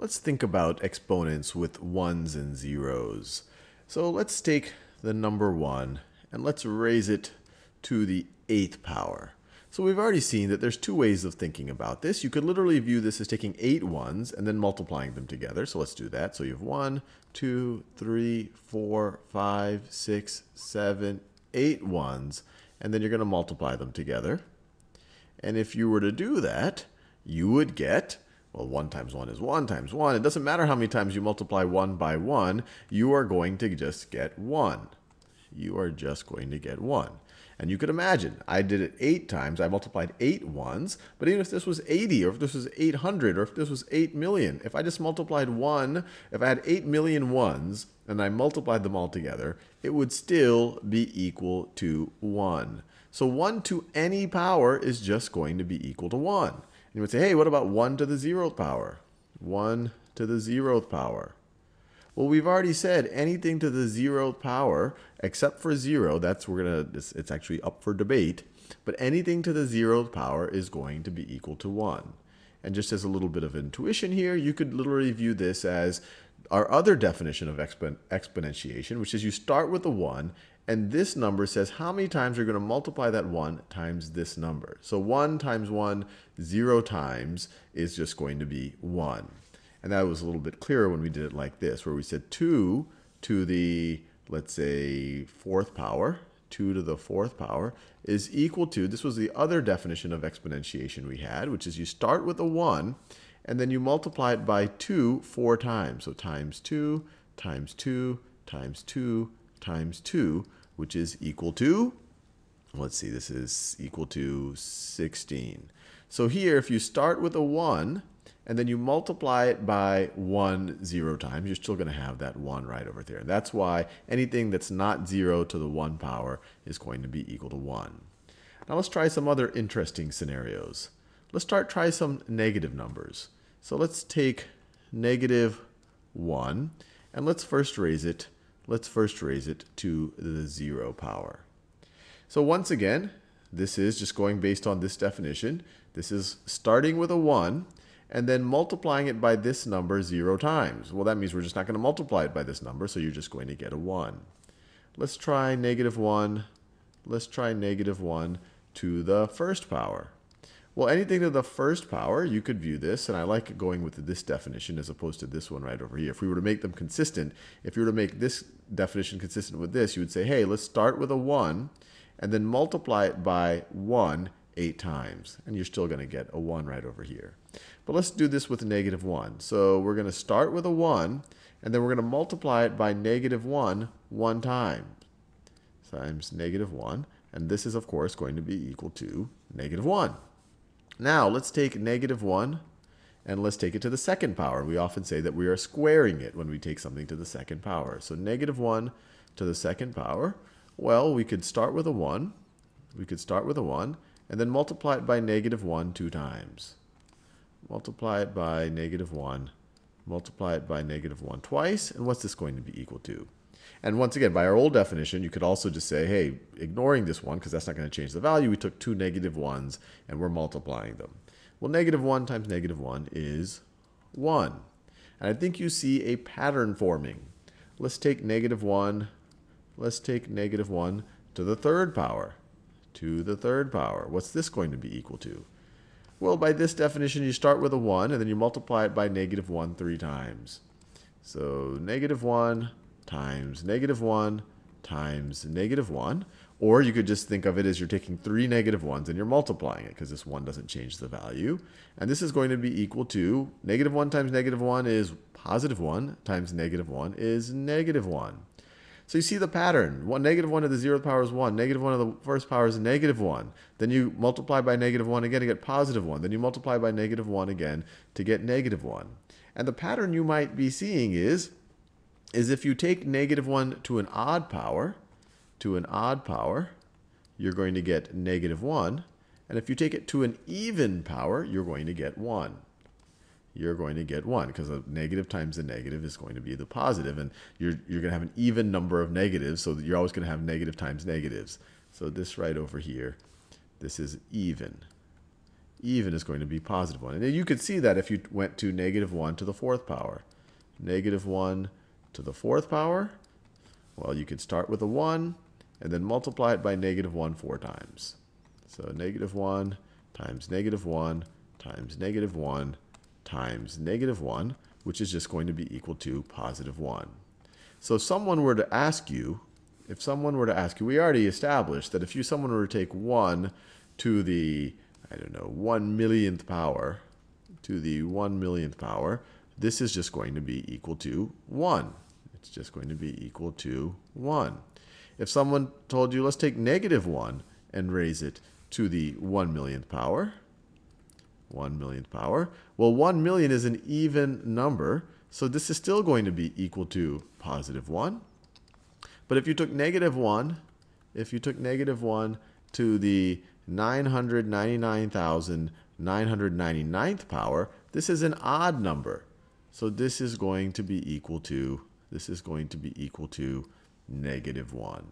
let's think about exponents with ones and zeros. So let's take the number 1 and let's raise it to the eighth power. So we've already seen that there's two ways of thinking about this. You could literally view this as taking eight ones and then multiplying them together. So let's do that. So you have one, two, three, four, five, six, seven, eight ones, and then you're going to multiply them together. And if you were to do that, you would get, well, 1 times 1 is 1 times 1. It doesn't matter how many times you multiply 1 by 1, you are going to just get 1. You are just going to get 1. And you could imagine, I did it eight times. I multiplied eight ones. But even if this was 80, or if this was 800, or if this was 8 million, if I just multiplied one, if I had 8 million ones, and I multiplied them all together, it would still be equal to 1. So 1 to any power is just going to be equal to 1. You would say, hey, what about 1 to the 0th power? 1 to the 0th power. Well, we've already said anything to the zeroth power, except for zero, that's we're gonna, it's, it's actually up for debate, but anything to the zeroth power is going to be equal to one. And just as a little bit of intuition here, you could literally view this as our other definition of expon exponentiation, which is you start with a 1, and this number says how many times you're going to multiply that 1 times this number. So 1 times 1, 0 times, is just going to be 1. And that was a little bit clearer when we did it like this, where we said 2 to the, let's say, fourth power, 2 to the fourth power, is equal to, this was the other definition of exponentiation we had, which is you start with a 1, and then you multiply it by 2 four times. So times 2, times 2, times 2, times 2, which is equal to, let's see, this is equal to 16. So here, if you start with a 1, and then you multiply it by 1 0 times, you're still going to have that 1 right over there. And That's why anything that's not 0 to the 1 power is going to be equal to 1. Now let's try some other interesting scenarios. Let's start try some negative numbers. So let's take negative 1 and let's first raise it let's first raise it to the 0 power. So once again, this is just going based on this definition. This is starting with a 1 and then multiplying it by this number zero times. Well, that means we're just not going to multiply it by this number, so you're just going to get a 1. Let's try negative 1. Let's try negative 1 to the first power. Well, anything to the first power, you could view this, and I like going with this definition as opposed to this one right over here. If we were to make them consistent, if you were to make this definition consistent with this, you would say, hey, let's start with a 1, and then multiply it by 1 eight times. And you're still going to get a 1 right over here. But let's do this with a negative 1. So we're going to start with a 1, and then we're going to multiply it by negative 1 one time times negative 1. And this is, of course, going to be equal to negative 1. Now, let's take negative 1 and let's take it to the second power. We often say that we are squaring it when we take something to the second power. So negative 1 to the second power. Well, we could start with a 1. We could start with a 1 and then multiply it by negative 1 two times. Multiply it by negative 1. Multiply it by negative 1 twice. And what's this going to be equal to? And once again, by our old definition, you could also just say, hey, ignoring this one, because that's not going to change the value, we took two negative 1s, and we're multiplying them. Well, negative 1 times negative 1 is 1. And I think you see a pattern forming. Let's take negative 1. Let's take negative 1 to the third power to the third power. What's this going to be equal to? Well, by this definition, you start with a 1, and then you multiply it by negative 1 three times. So negative 1 times negative 1 times negative 1. Or you could just think of it as you're taking three negative 1s and you're multiplying it, because this 1 doesn't change the value. And this is going to be equal to negative 1 times negative 1 is positive 1 times negative 1 is negative 1. So you see the pattern. One, negative 1 to the 0th power is 1. Negative 1 to the first power is negative 1. Then you multiply by negative 1 again to get positive 1. Then you multiply by negative 1 again to get negative 1. And the pattern you might be seeing is, is if you take negative 1 to an odd power, to an odd power, you're going to get negative 1. And if you take it to an even power, you're going to get 1 you're going to get 1 because a negative times a negative is going to be the positive and you're, you're going to have an even number of negatives so you're always going to have negative times negatives. So this right over here, this is even. even is going to be positive 1. And you could see that if you went to negative 1 to the fourth power. Negative 1 to the fourth power, well, you could start with a 1 and then multiply it by negative 1 four times. So negative 1 times negative 1 times negative 1 times negative 1, which is just going to be equal to positive 1. So if someone were to ask you, if someone were to ask you, we already established that if you someone were to take 1 to the, I don't know, 1 millionth power, to the 1 millionth power, this is just going to be equal to 1. It's just going to be equal to 1. If someone told you, let's take negative 1 and raise it to the 1 millionth power, 1 millionth power. Well, 1 million is an even number, so this is still going to be equal to positive 1. But if you took negative 1, if you took negative 1 to the 999,999th power, this is an odd number. So this is going to be equal to, this is going to be equal to negative 1.